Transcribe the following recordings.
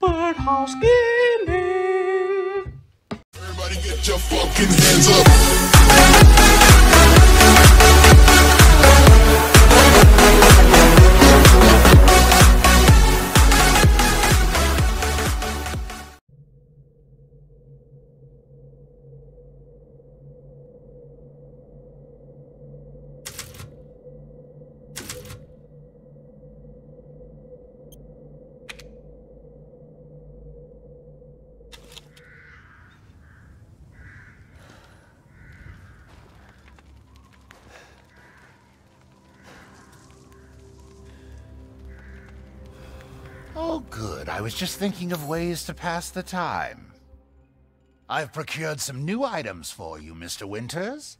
Birdhouse Gaming. Everybody get your fucking hands up. Was just thinking of ways to pass the time. I've procured some new items for you, Mr. Winters.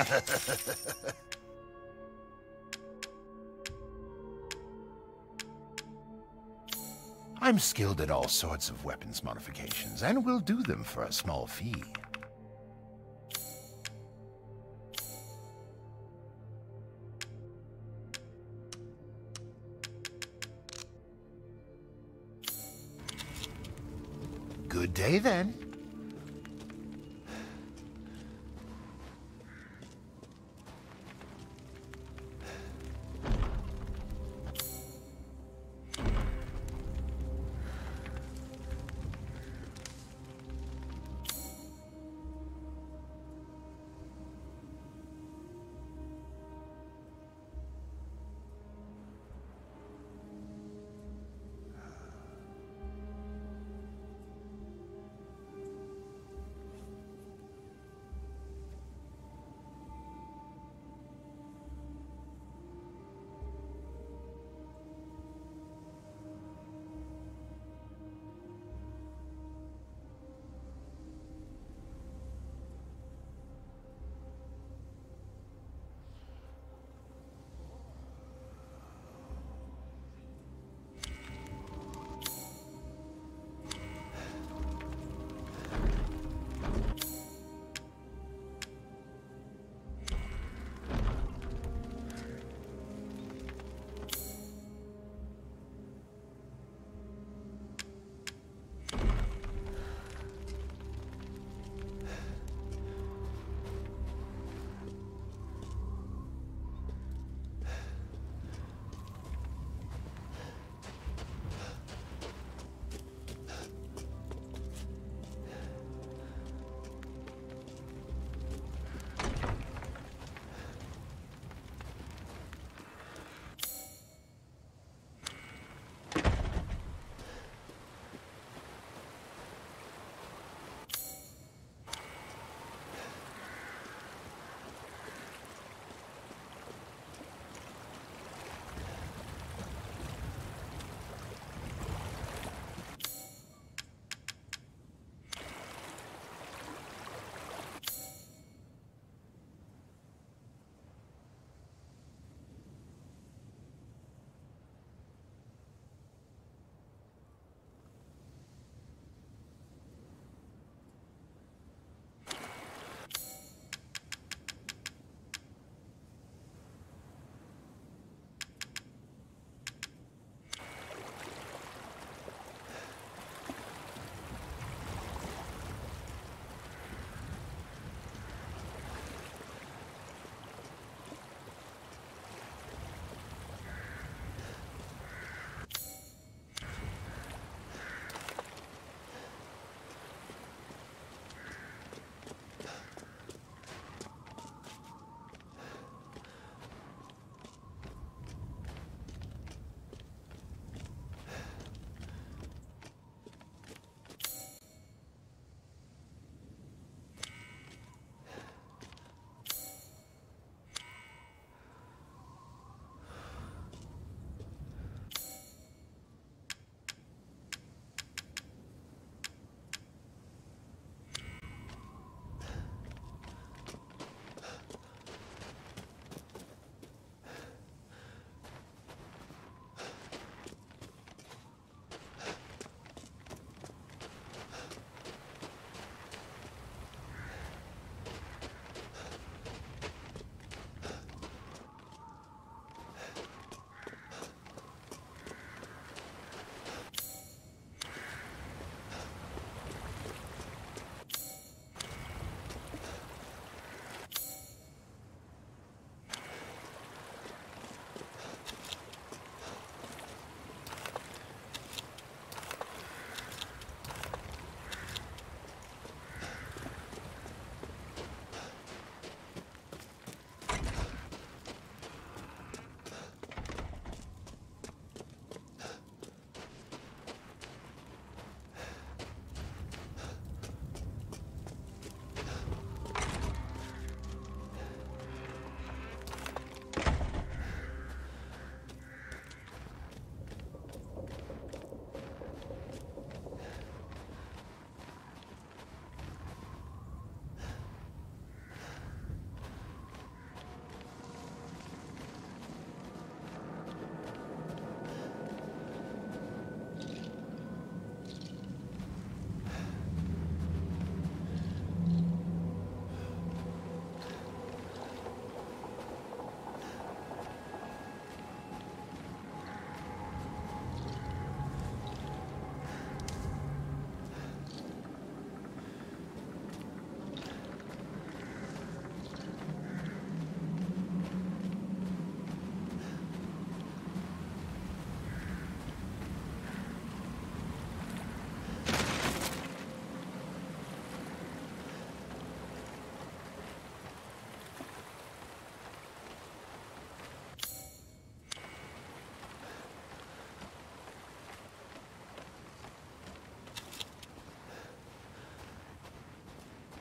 I'm skilled at all sorts of weapons modifications, and will do them for a small fee. Good day, then.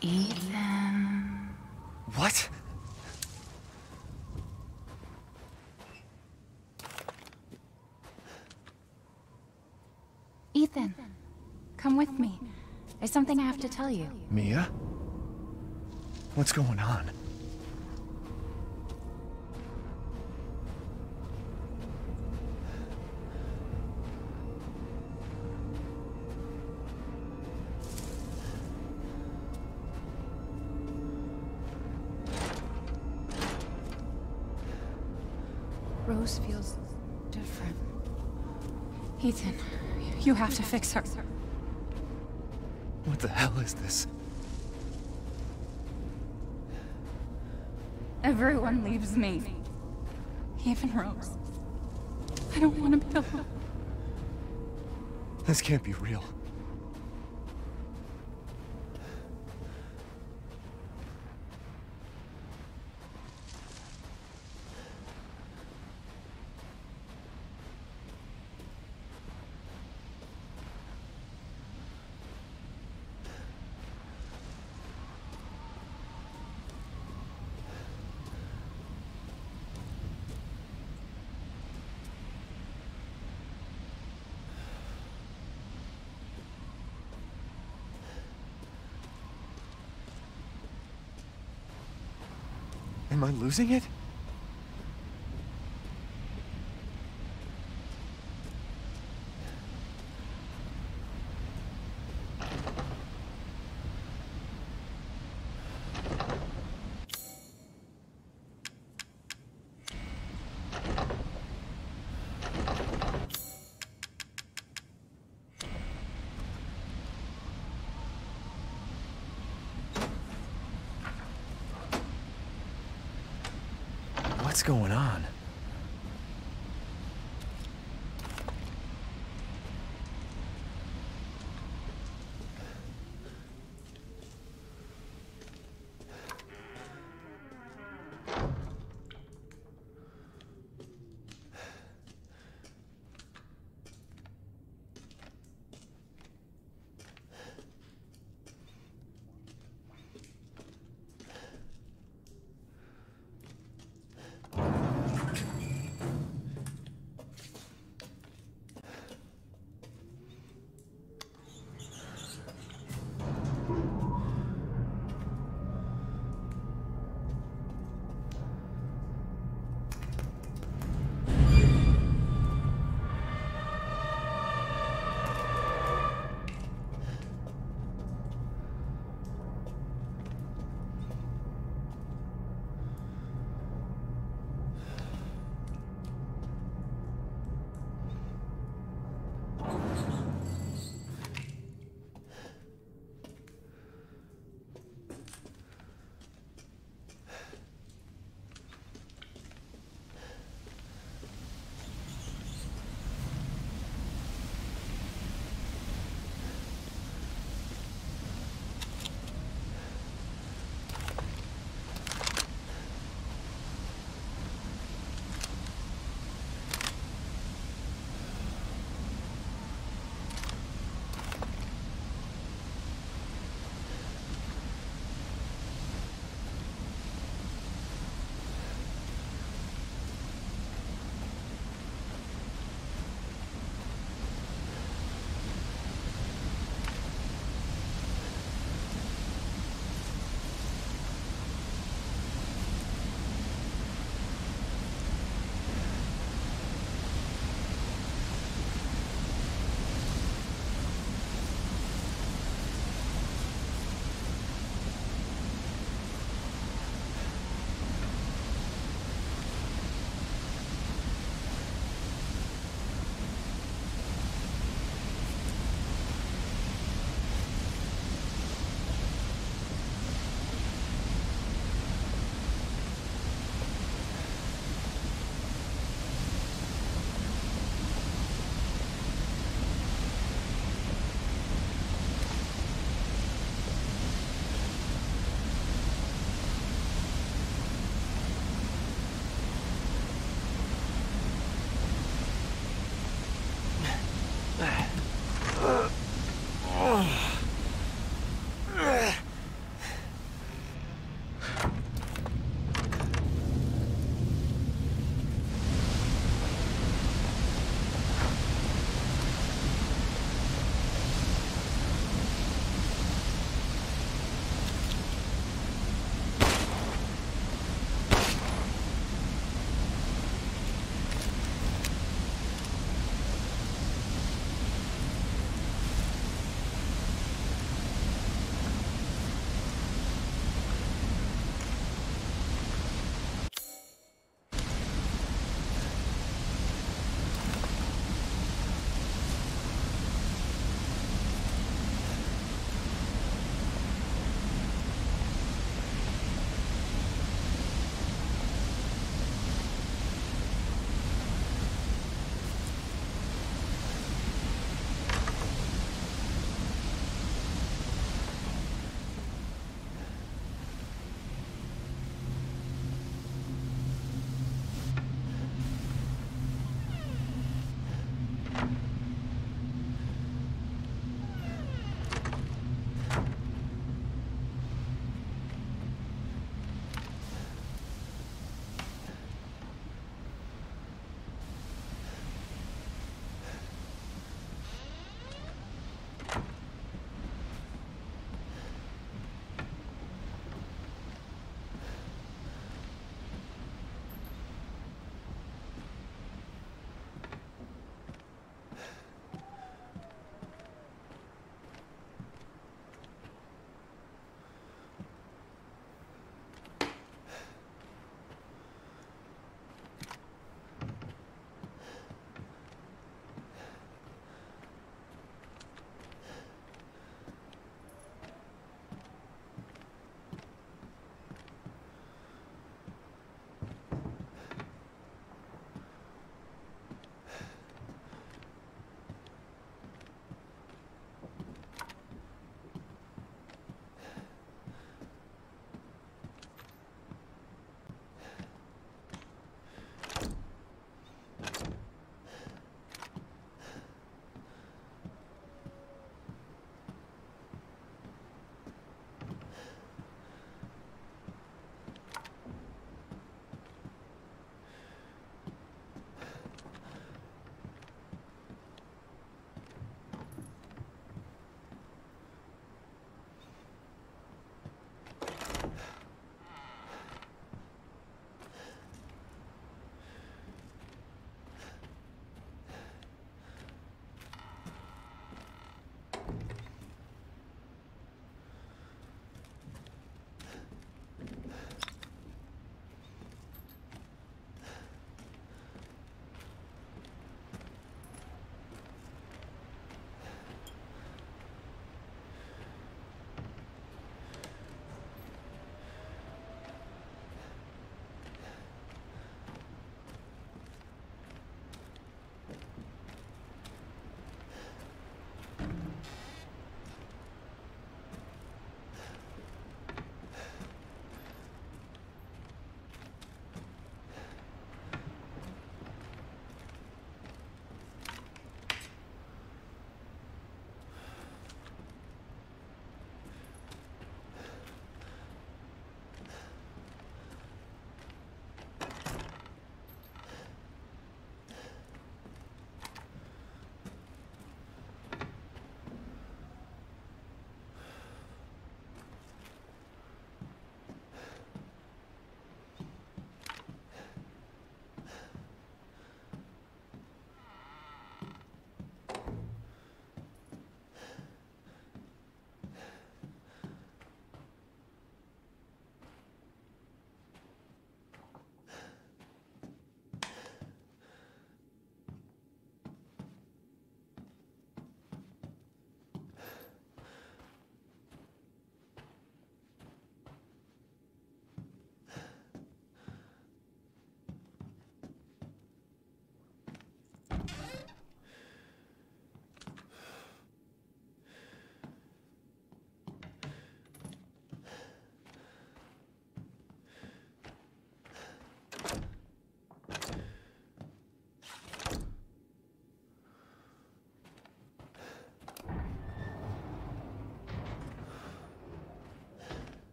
Ethan. What? Ethan, come with me. There's something I have to tell you. Mia? What's going on? Ethan, you have to fix her. What the hell is this? Everyone leaves me. Even Rose. I don't want to be alone. This can't be real. Am I losing it? What's going on?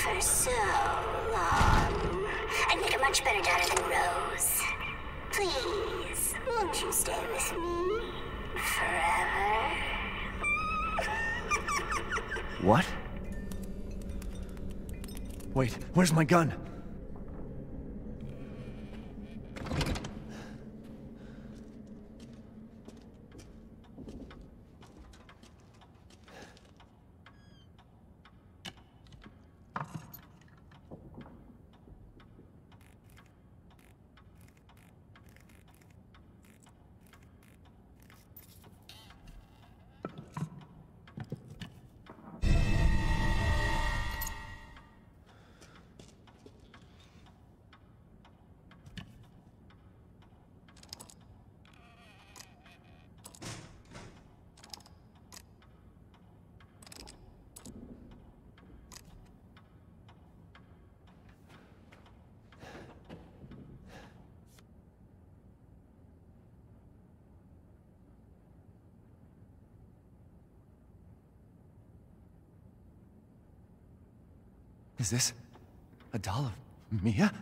For so long. I'd make a much better daughter than Rose. Please, won't you stay with me forever? What? Wait, where's my gun? Is this a doll of Mia?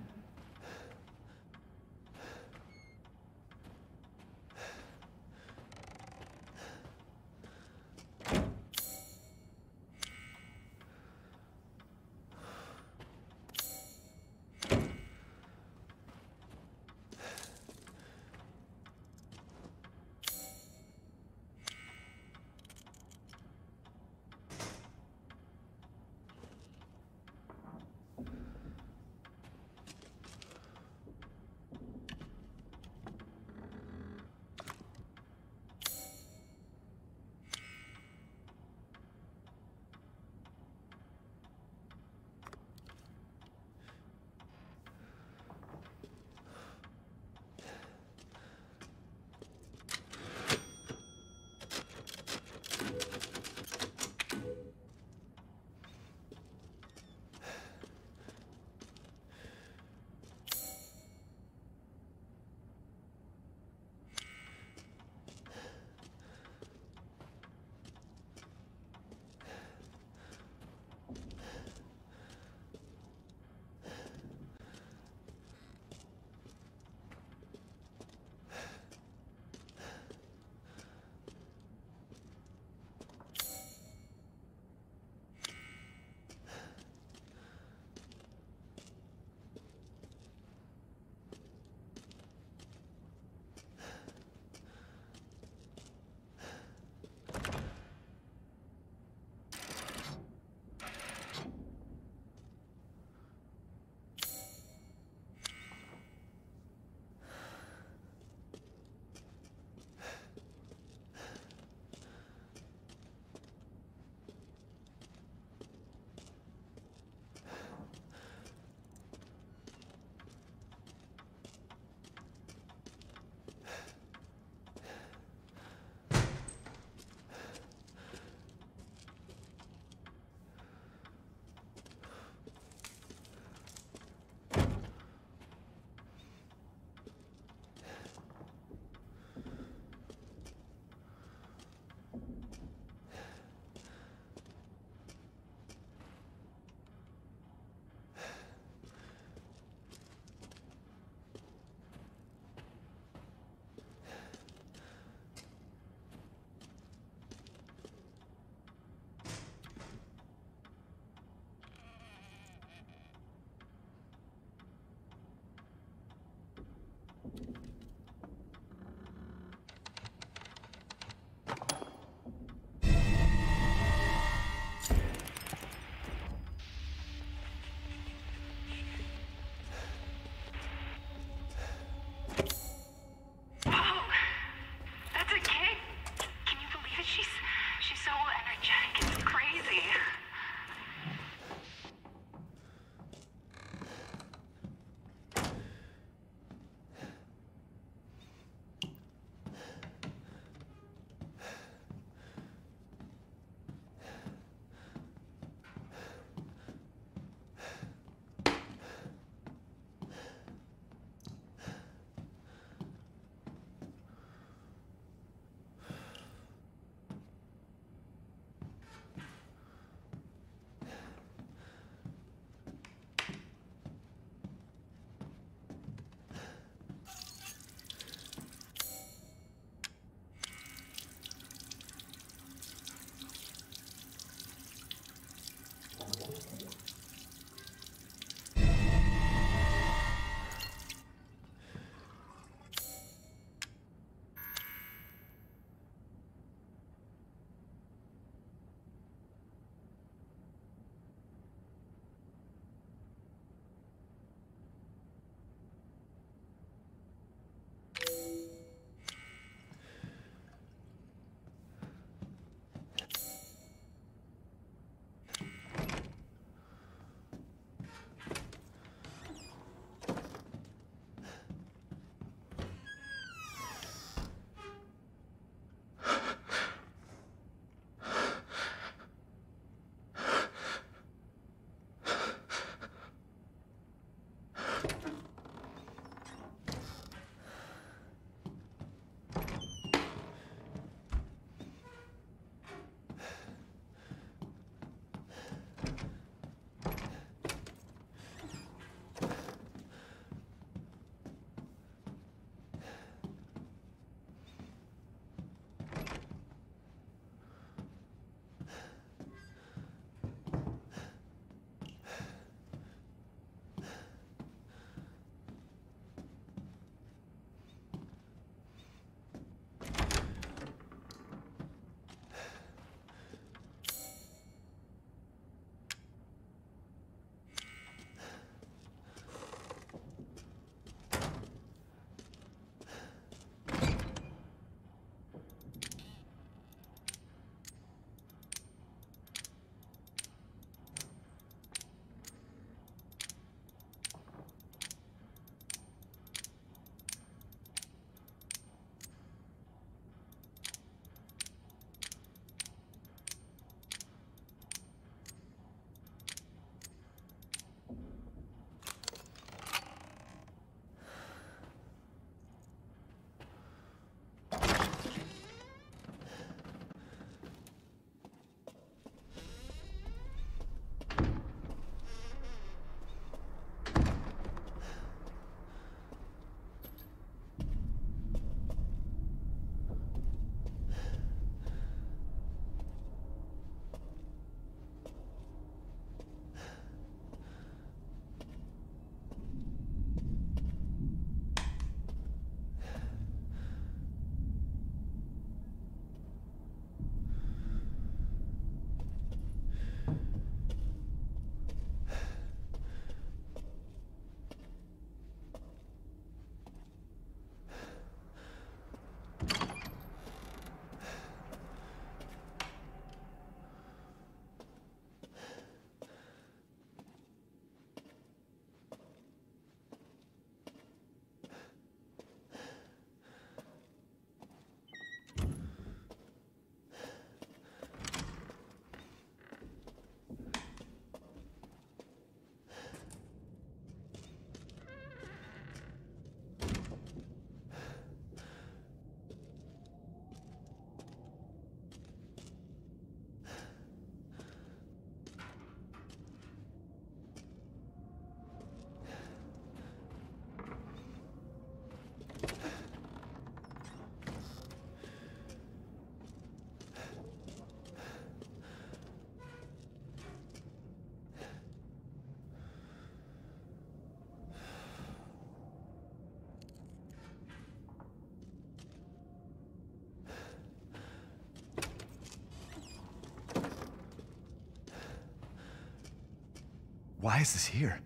Why is this here?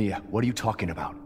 Mia, what are you talking about?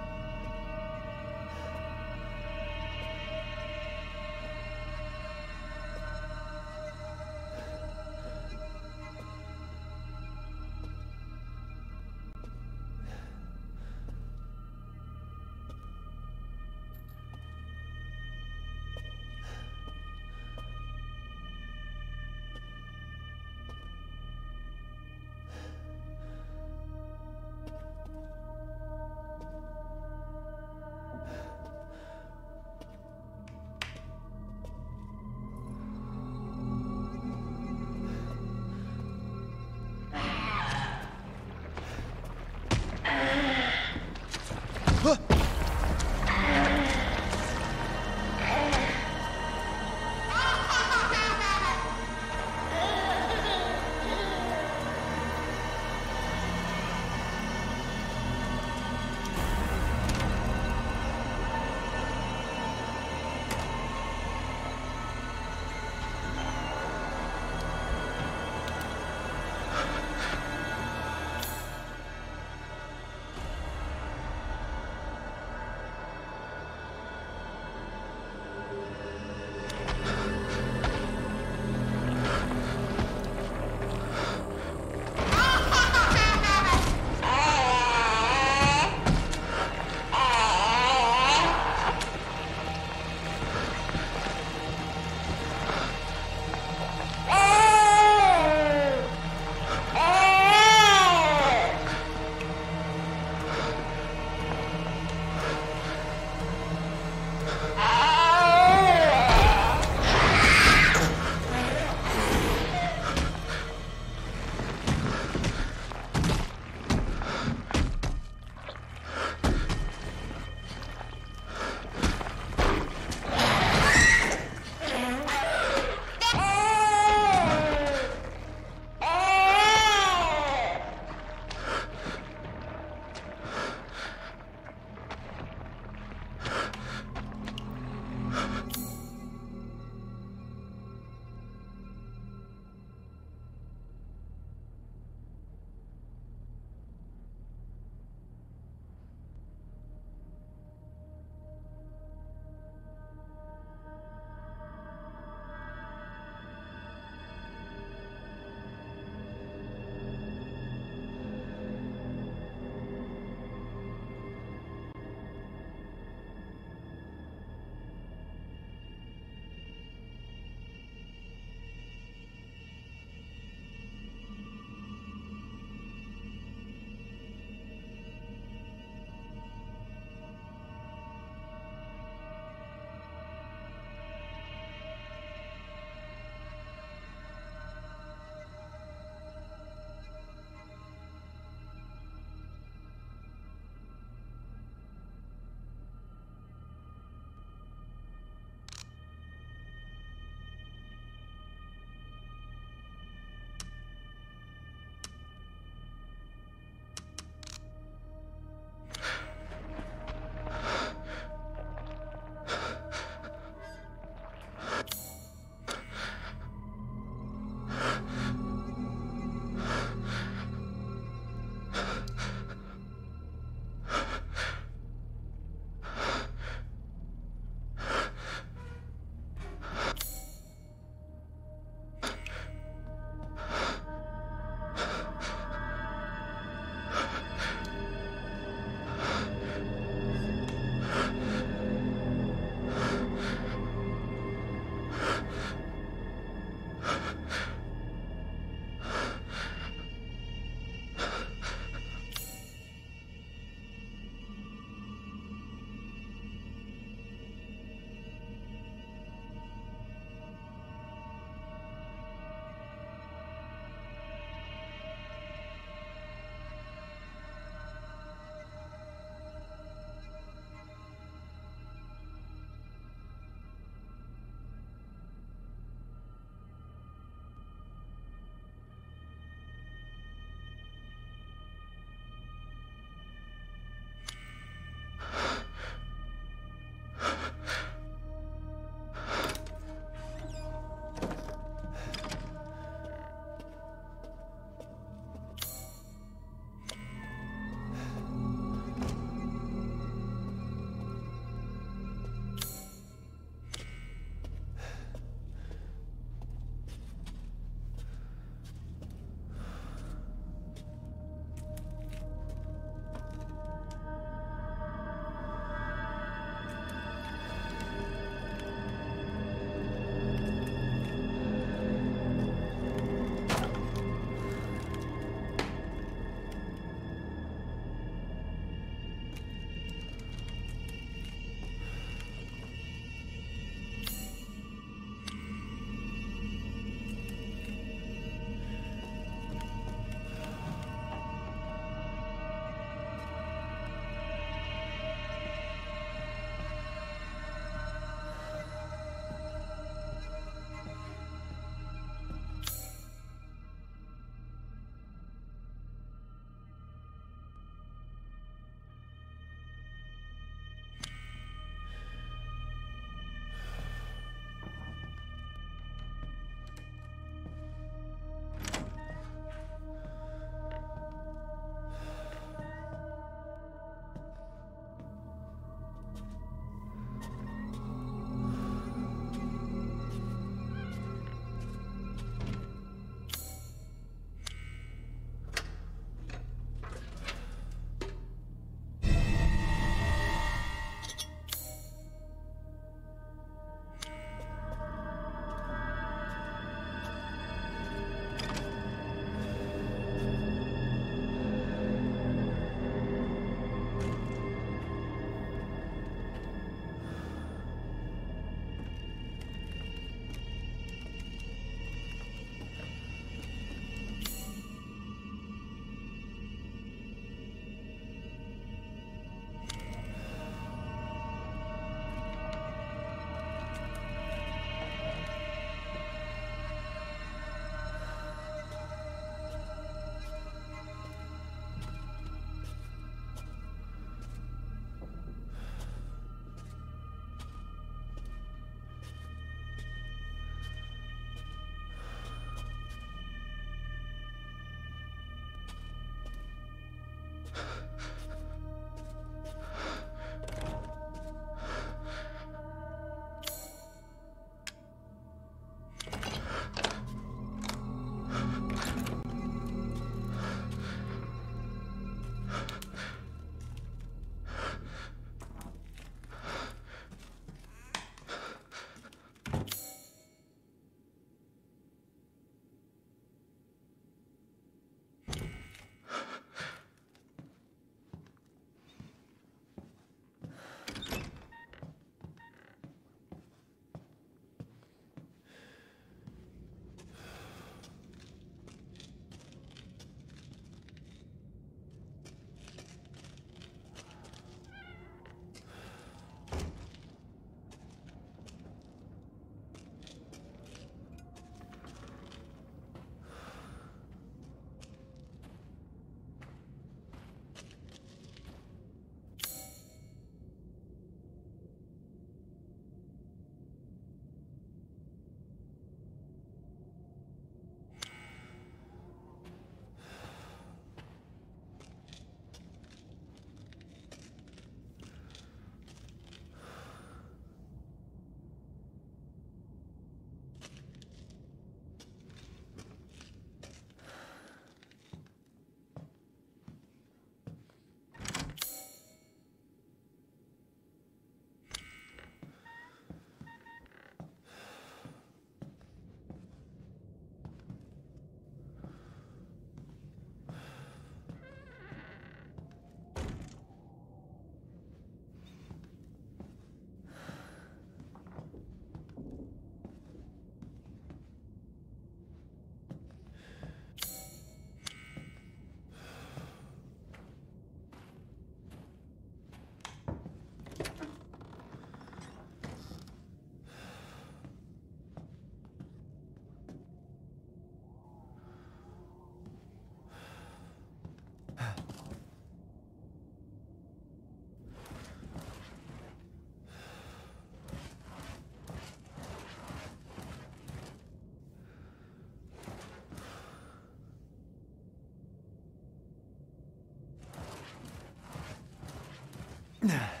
Yeah.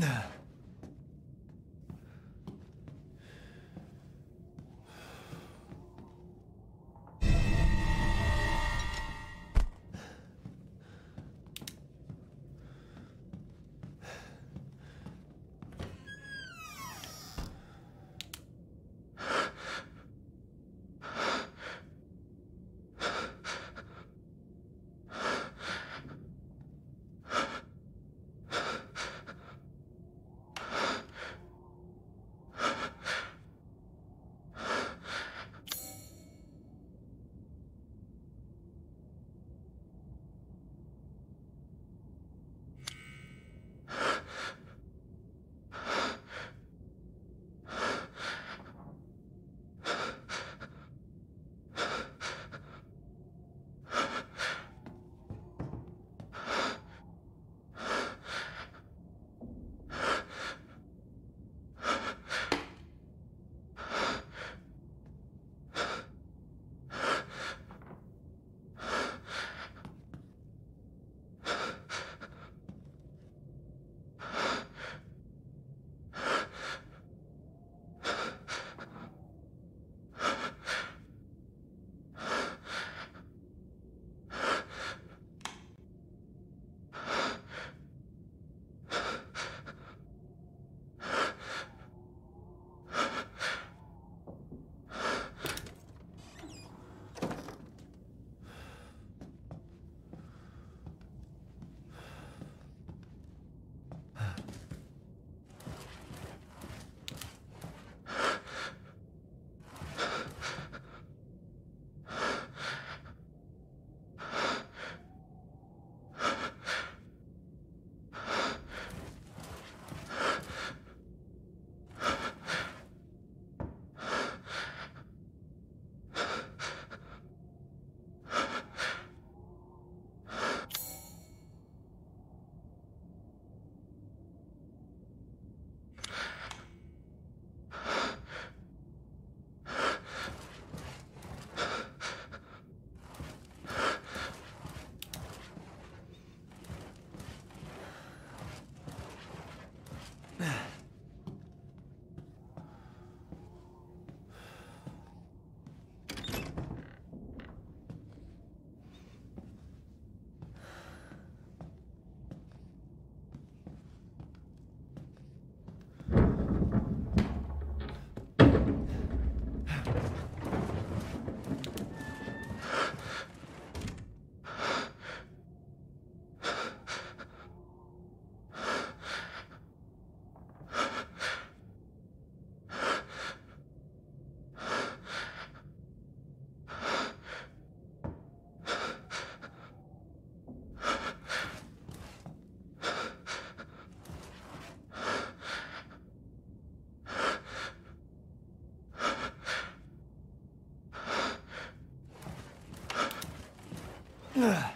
Yeah. Ugh.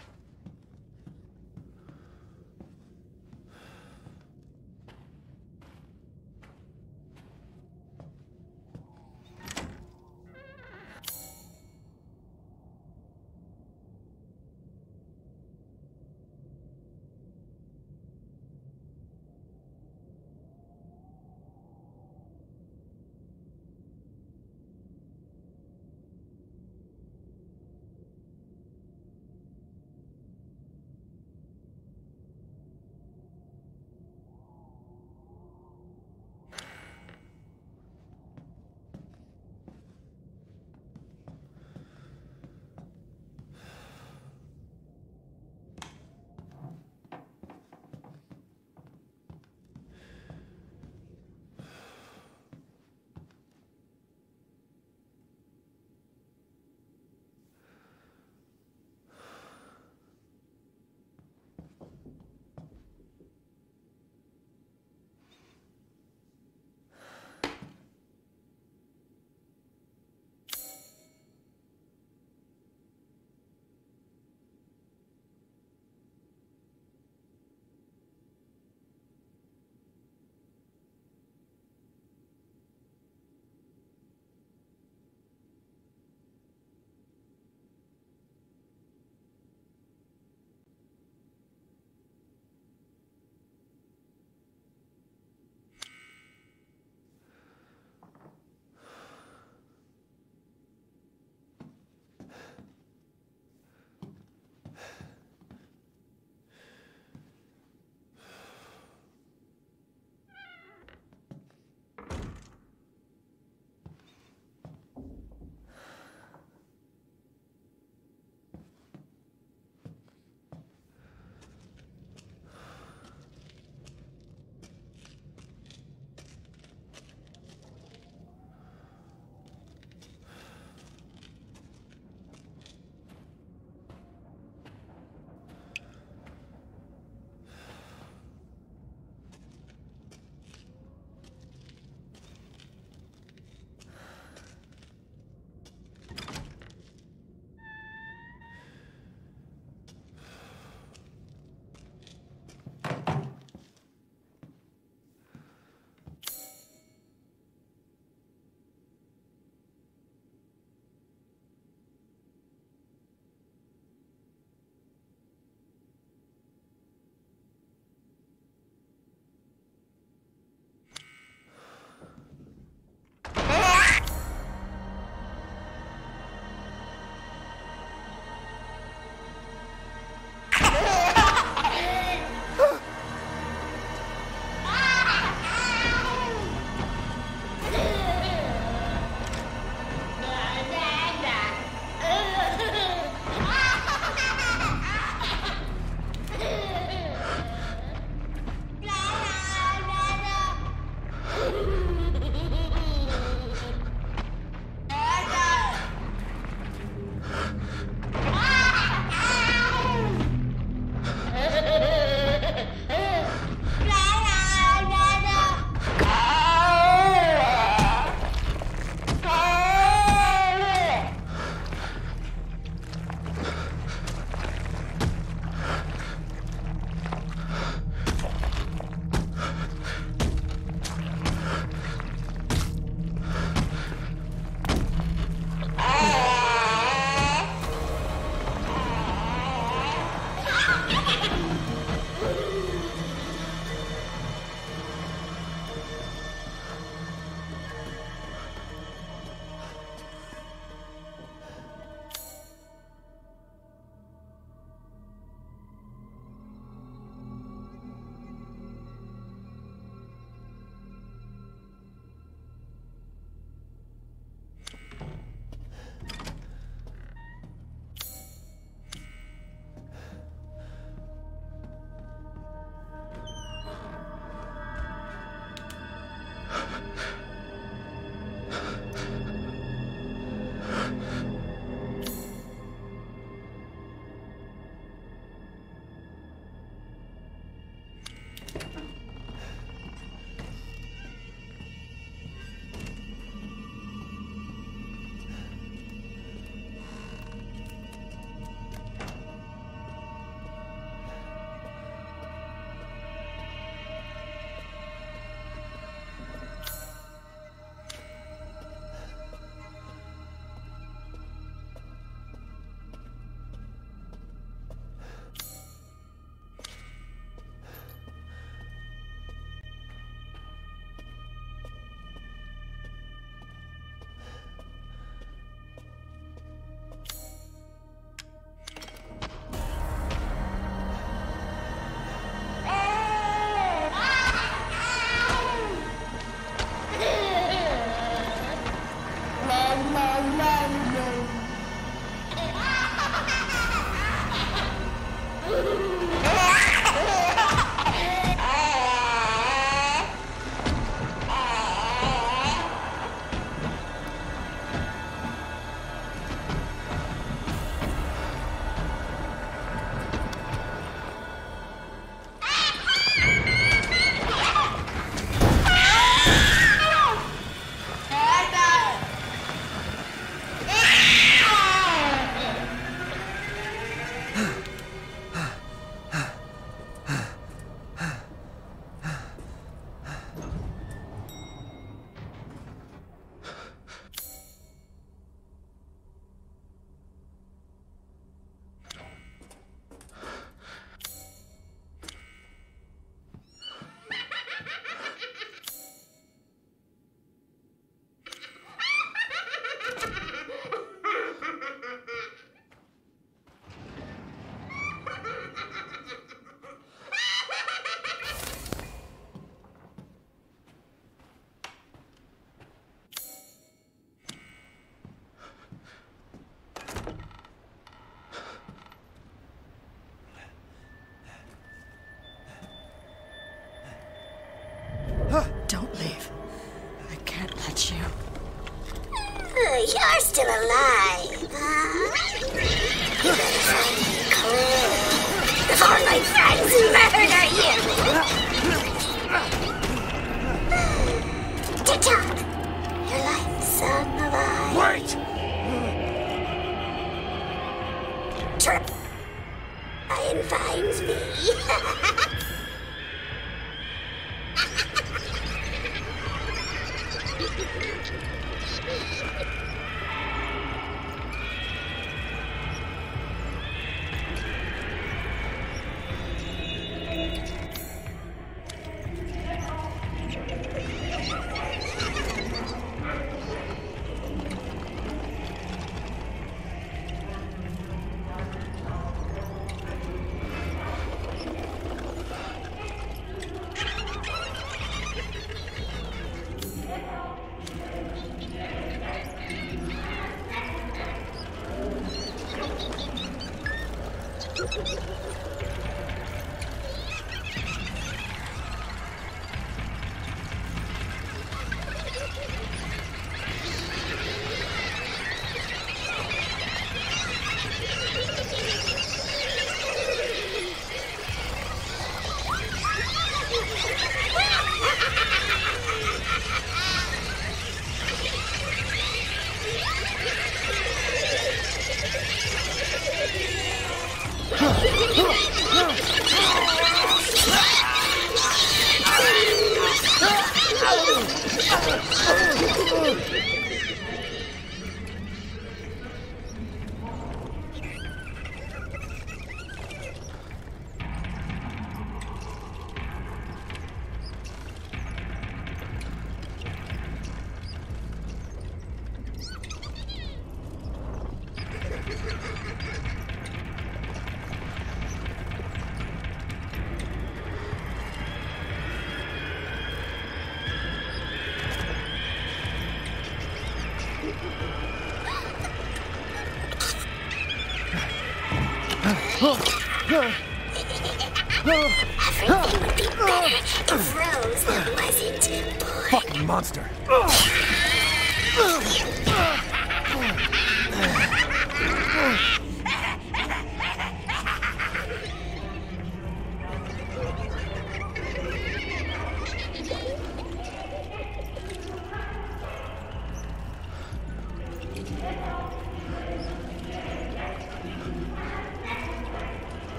Still alive,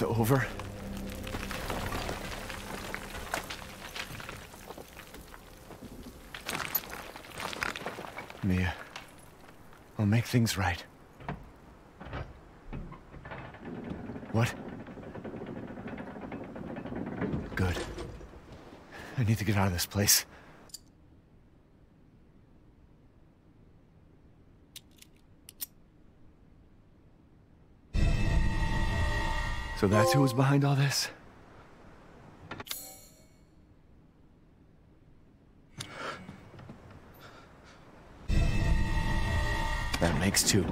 It's over. Mia, I'll make things right. What? Good. I need to get out of this place. So that's who was behind all this? That makes two.